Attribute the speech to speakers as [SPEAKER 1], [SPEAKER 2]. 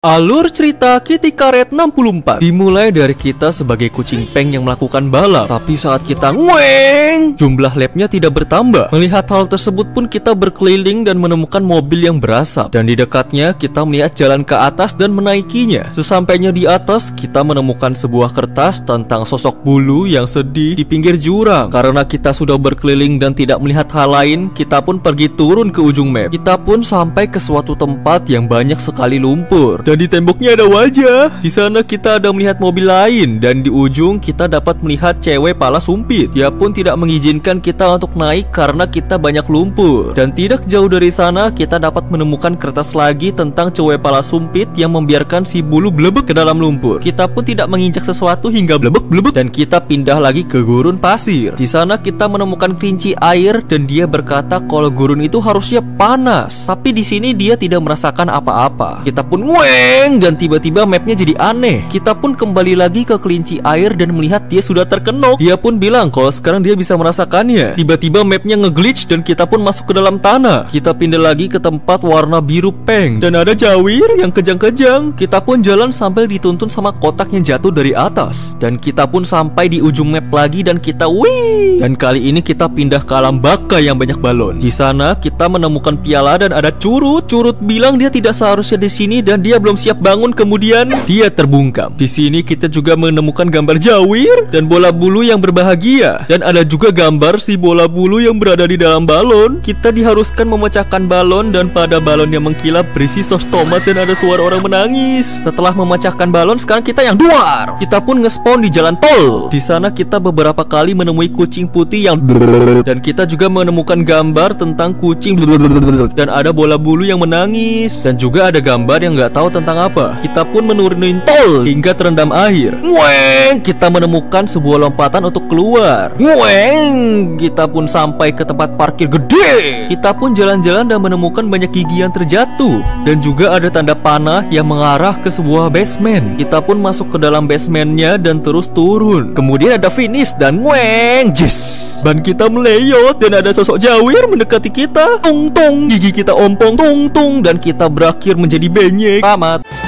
[SPEAKER 1] Alur cerita Kitty Karet 64 Dimulai dari kita sebagai kucing peng yang melakukan balap Tapi saat kita ngueng Jumlah labnya tidak bertambah. Melihat hal tersebut pun kita berkeliling dan menemukan mobil yang berasap. Dan di dekatnya kita melihat jalan ke atas dan menaikinya. Sesampainya di atas kita menemukan sebuah kertas tentang sosok bulu yang sedih di pinggir jurang. Karena kita sudah berkeliling dan tidak melihat hal lain Kita pun pergi turun ke ujung map. Kita pun sampai ke suatu tempat yang banyak sekali lumpur dan di temboknya ada wajah. Di sana kita ada melihat mobil lain dan di ujung kita dapat melihat cewek pala sumpit. Dia pun tidak mengizinkan kita untuk naik karena kita banyak lumpur. Dan tidak jauh dari sana kita dapat menemukan kertas lagi tentang cewek pala sumpit yang membiarkan si bulu blebek ke dalam lumpur. Kita pun tidak menginjak sesuatu hingga blebek-blebek dan kita pindah lagi ke gurun pasir. Di sana kita menemukan kelinci air dan dia berkata kalau gurun itu harusnya panas. Tapi di sini dia tidak merasakan apa-apa. Kita pun ngwe dan tiba-tiba mapnya jadi aneh. Kita pun kembali lagi ke kelinci air dan melihat dia sudah terkenok. Dia pun bilang kalau sekarang dia bisa merasakannya. Tiba-tiba mapnya ngeglitch dan kita pun masuk ke dalam tanah. Kita pindah lagi ke tempat warna biru peng dan ada jawir yang kejang-kejang. Kita pun jalan sambil dituntun sama kotak yang jatuh dari atas. Dan kita pun sampai di ujung map lagi dan kita wih. Dan kali ini kita pindah ke alam baka yang banyak balon. Di sana kita menemukan piala dan ada curut. Curut bilang dia tidak seharusnya di sini dan dia belum belum siap bangun kemudian dia terbungkam. Di sini kita juga menemukan gambar Jawir dan bola bulu yang berbahagia dan ada juga gambar si bola bulu yang berada di dalam balon. Kita diharuskan memecahkan balon dan pada balon yang mengkilap berisi sos tomat dan ada suara orang menangis. Setelah memecahkan balon sekarang kita yang duar. Kita pun ngespawn di jalan tol. Di sana kita beberapa kali menemui kucing putih yang dan kita juga menemukan gambar tentang kucing dan ada bola bulu yang menangis dan juga ada gambar yang nggak tahu tentang apa. Kita pun menurunin tol hingga terendam air. Ngueng, kita menemukan sebuah lompatan untuk keluar. Ngueng, kita pun sampai ke tempat parkir gede. Kita pun jalan-jalan dan menemukan banyak gigi yang terjatuh dan juga ada tanda panah yang mengarah ke sebuah basement. Kita pun masuk ke dalam basementnya dan terus turun. Kemudian ada finish dan ngueng, jis. Ban kita meleyot dan ada sosok jawir mendekati kita. Tung tung, gigi kita ompong tung tung dan kita berakhir menjadi benyek. up.